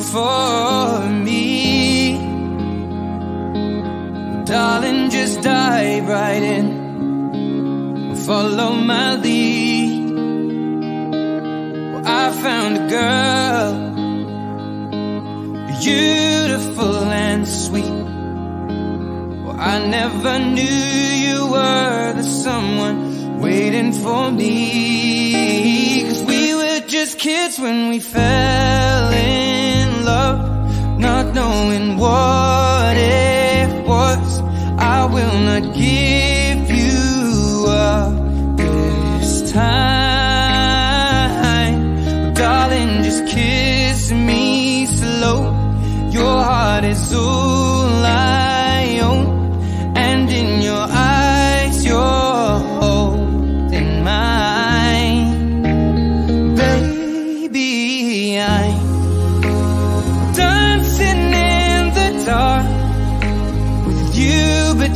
for me. Darling, just dive right in. Follow my lead. Well, I found a girl, beautiful and sweet. Well, I never knew you were the someone waiting for me. Cause we were just kids when we fell in knowing what it was. I will not give you up this time. Darling, just kiss me slow. Your heart is all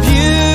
Looking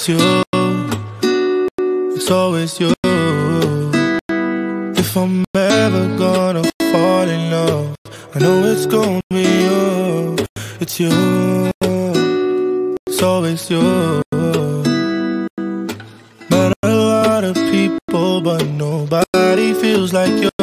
it's you. It's always you. If I'm ever gonna fall in love, I know it's gonna be you. It's you. It's always you. But a lot of people, but nobody feels like you.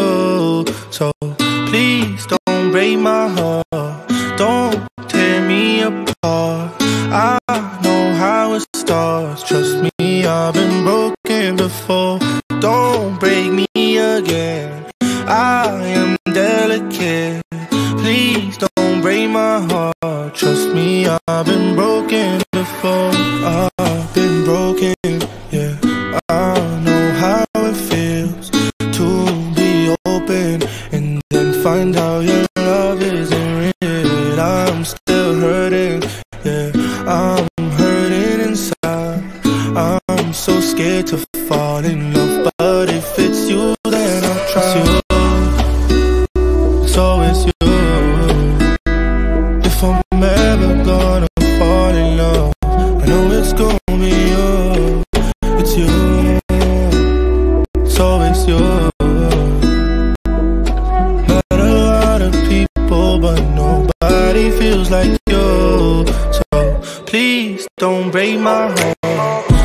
feels like you. So please don't break my heart.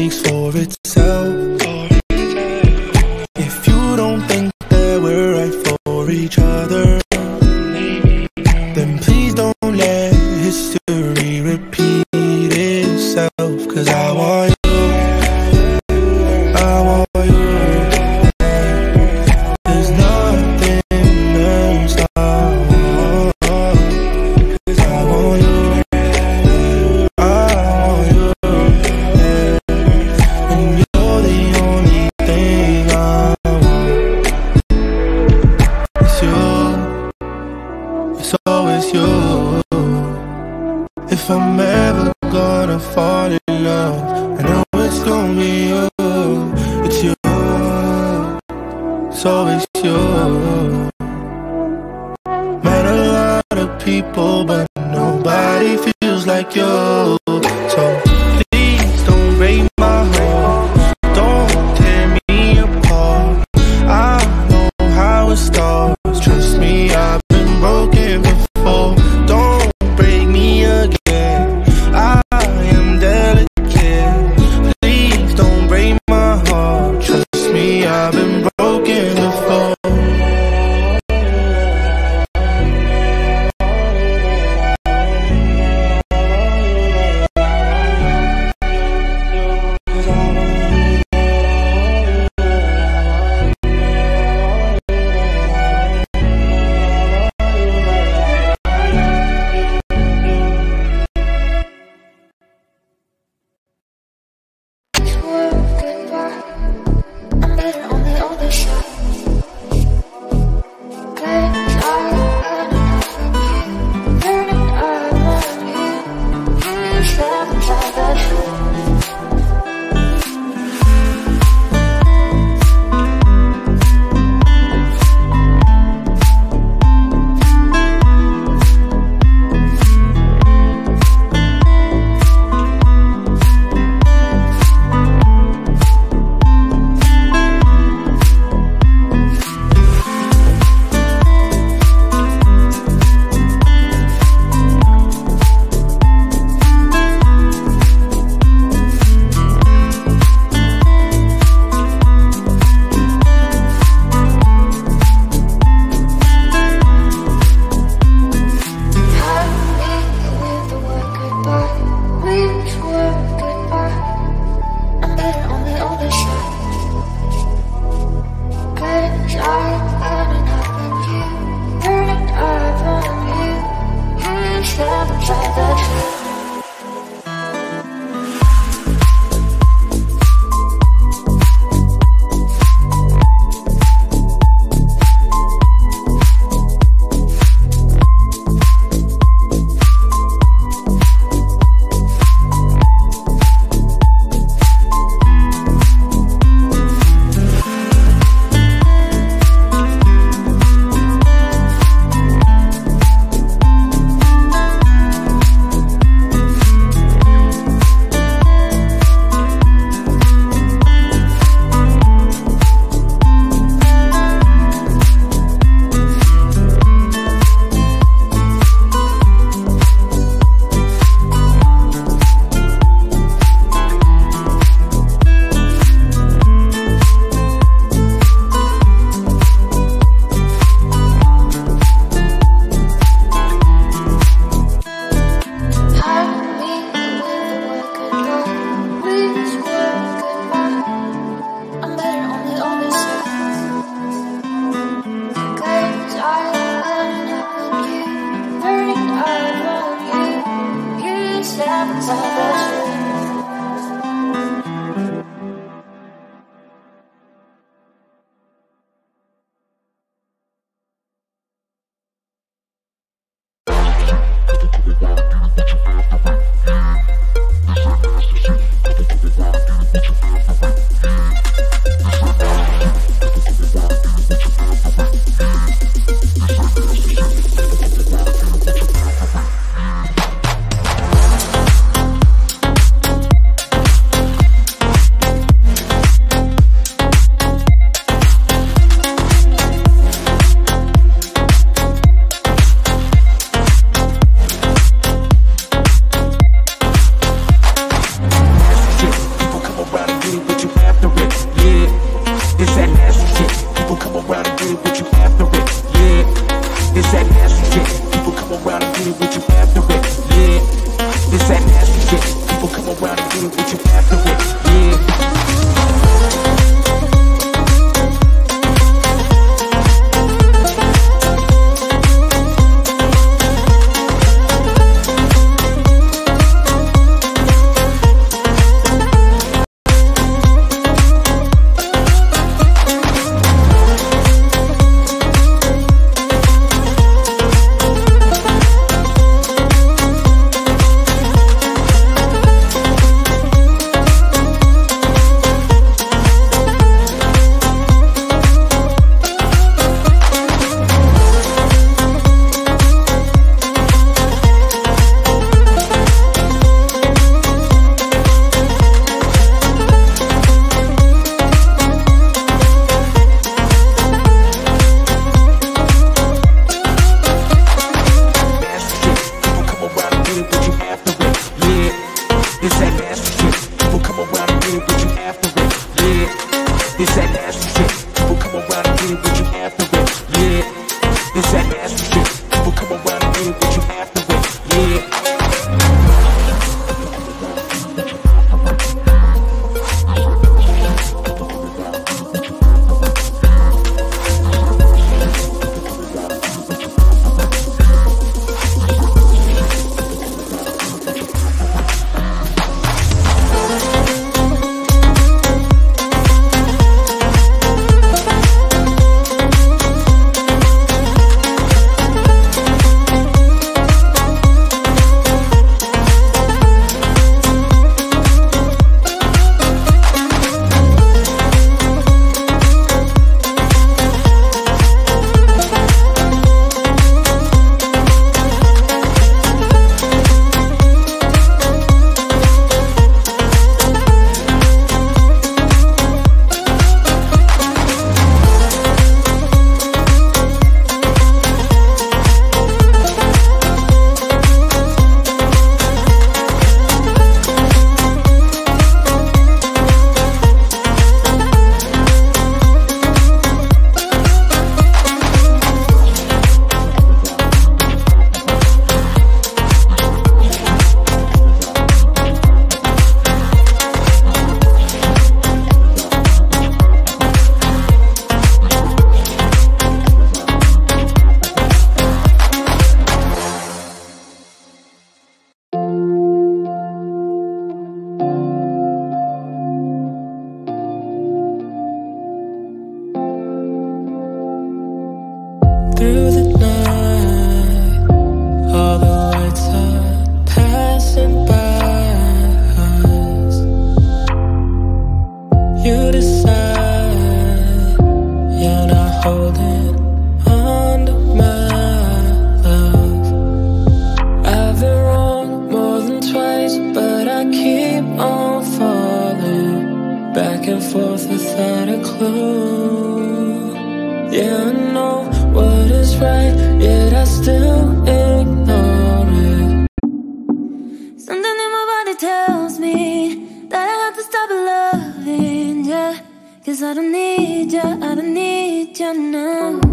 speaks for itself. If you don't think that we're right for each other get you after it. Yeah, it's that nasty shit. People come around and get it with you after it. know.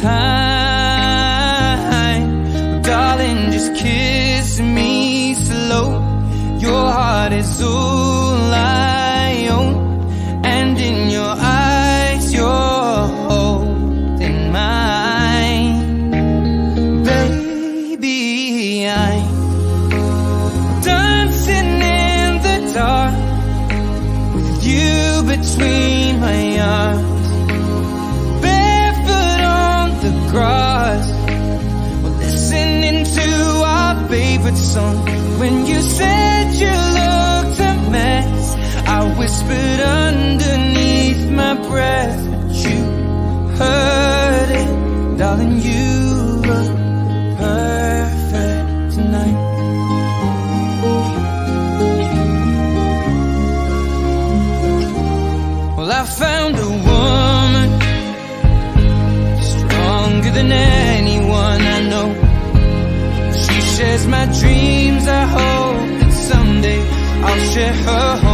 time. Darling, just kiss me slow. Your heart is over her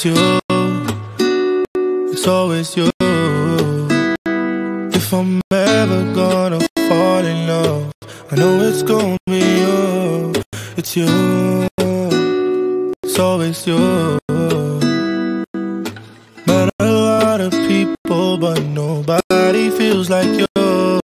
It's you, it's always you. If I'm ever gonna fall in love, I know it's gonna be you. It's you, it's always you. But a lot of people, but nobody feels like you.